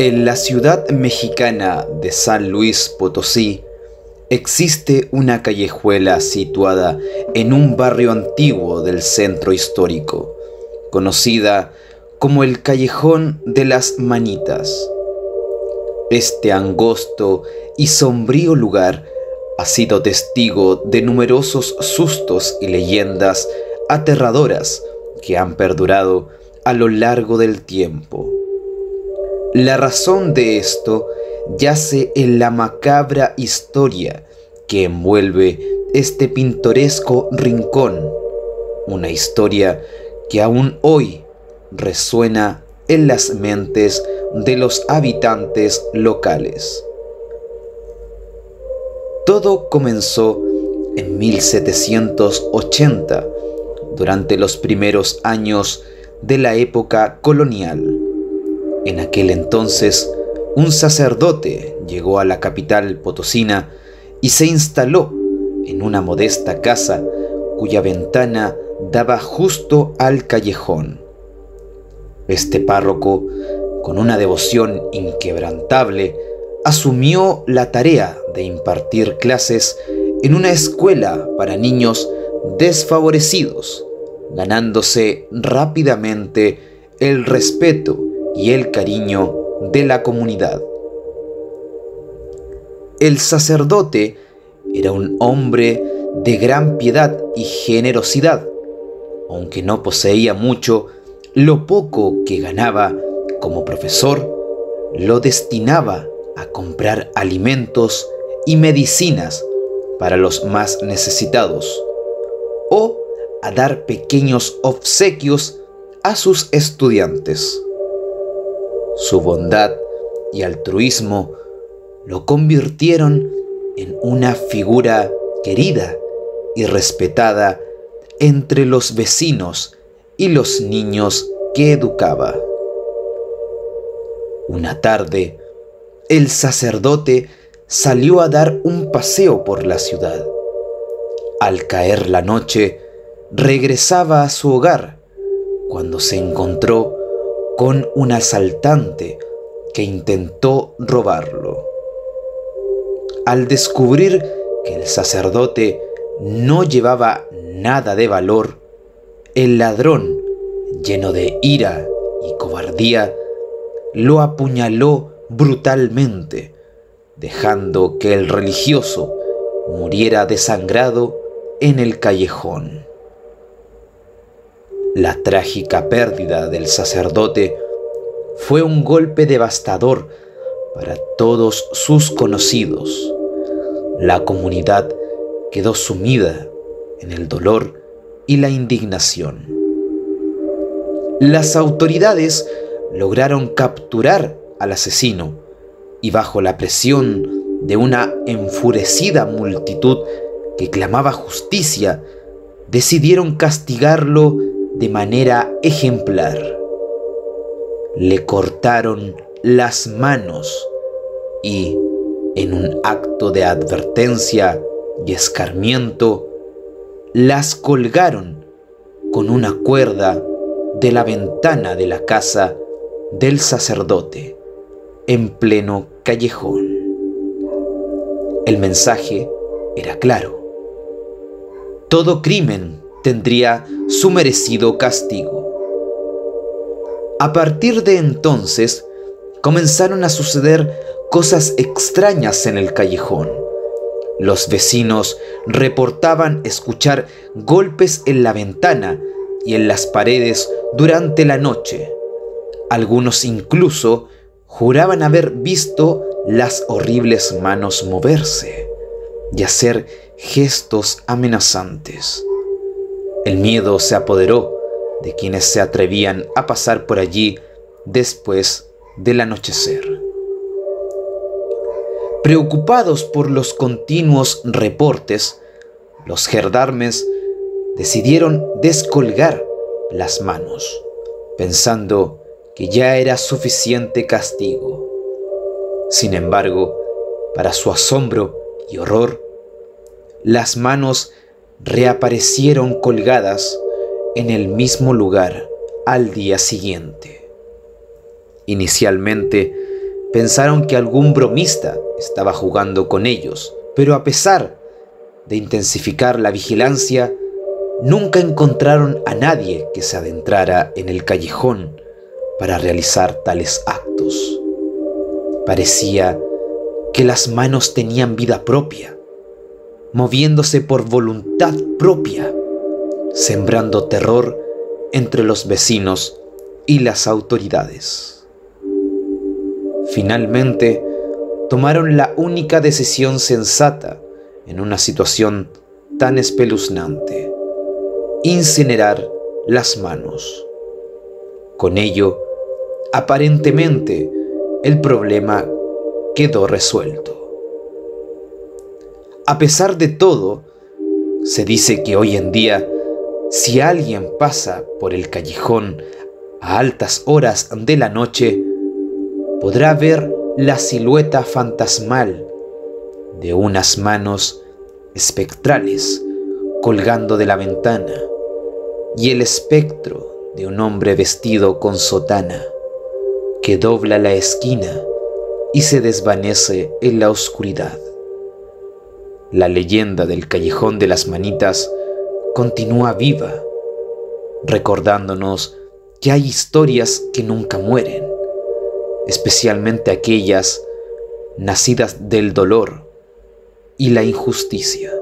En la ciudad mexicana de San Luis Potosí existe una callejuela situada en un barrio antiguo del centro histórico, conocida como el Callejón de las Manitas. Este angosto y sombrío lugar ha sido testigo de numerosos sustos y leyendas aterradoras que han perdurado a lo largo del tiempo. La razón de esto yace en la macabra historia que envuelve este pintoresco rincón, una historia que aún hoy resuena en las mentes de los habitantes locales. Todo comenzó en 1780, durante los primeros años de la época colonial. En aquel entonces, un sacerdote llegó a la capital potosina y se instaló en una modesta casa cuya ventana daba justo al callejón. Este párroco, con una devoción inquebrantable, asumió la tarea de impartir clases en una escuela para niños desfavorecidos, ganándose rápidamente el respeto y el cariño de la comunidad. El sacerdote era un hombre de gran piedad y generosidad. Aunque no poseía mucho, lo poco que ganaba como profesor lo destinaba a comprar alimentos y medicinas para los más necesitados o a dar pequeños obsequios a sus estudiantes. Su bondad y altruismo lo convirtieron en una figura querida y respetada entre los vecinos y los niños que educaba. Una tarde, el sacerdote salió a dar un paseo por la ciudad. Al caer la noche, regresaba a su hogar cuando se encontró con un asaltante que intentó robarlo. Al descubrir que el sacerdote no llevaba nada de valor, el ladrón, lleno de ira y cobardía, lo apuñaló brutalmente, dejando que el religioso muriera desangrado en el callejón. La trágica pérdida del sacerdote fue un golpe devastador para todos sus conocidos. La comunidad quedó sumida en el dolor y la indignación. Las autoridades lograron capturar al asesino y bajo la presión de una enfurecida multitud que clamaba justicia, decidieron castigarlo de manera ejemplar. Le cortaron las manos y, en un acto de advertencia y escarmiento, las colgaron con una cuerda de la ventana de la casa del sacerdote en pleno callejón. El mensaje era claro. Todo crimen tendría su merecido castigo. A partir de entonces, comenzaron a suceder cosas extrañas en el callejón. Los vecinos reportaban escuchar golpes en la ventana y en las paredes durante la noche. Algunos incluso juraban haber visto las horribles manos moverse y hacer gestos amenazantes. El miedo se apoderó de quienes se atrevían a pasar por allí después del anochecer. Preocupados por los continuos reportes, los gerdarmes decidieron descolgar las manos, pensando que ya era suficiente castigo. Sin embargo, para su asombro y horror, las manos reaparecieron colgadas en el mismo lugar al día siguiente. Inicialmente pensaron que algún bromista estaba jugando con ellos, pero a pesar de intensificar la vigilancia, nunca encontraron a nadie que se adentrara en el callejón para realizar tales actos. Parecía que las manos tenían vida propia, moviéndose por voluntad propia, sembrando terror entre los vecinos y las autoridades. Finalmente, tomaron la única decisión sensata en una situación tan espeluznante, incinerar las manos. Con ello, aparentemente, el problema quedó resuelto. A pesar de todo, se dice que hoy en día, si alguien pasa por el callejón a altas horas de la noche, podrá ver la silueta fantasmal de unas manos espectrales colgando de la ventana y el espectro de un hombre vestido con sotana que dobla la esquina y se desvanece en la oscuridad. La leyenda del callejón de las manitas continúa viva, recordándonos que hay historias que nunca mueren especialmente aquellas nacidas del dolor y la injusticia.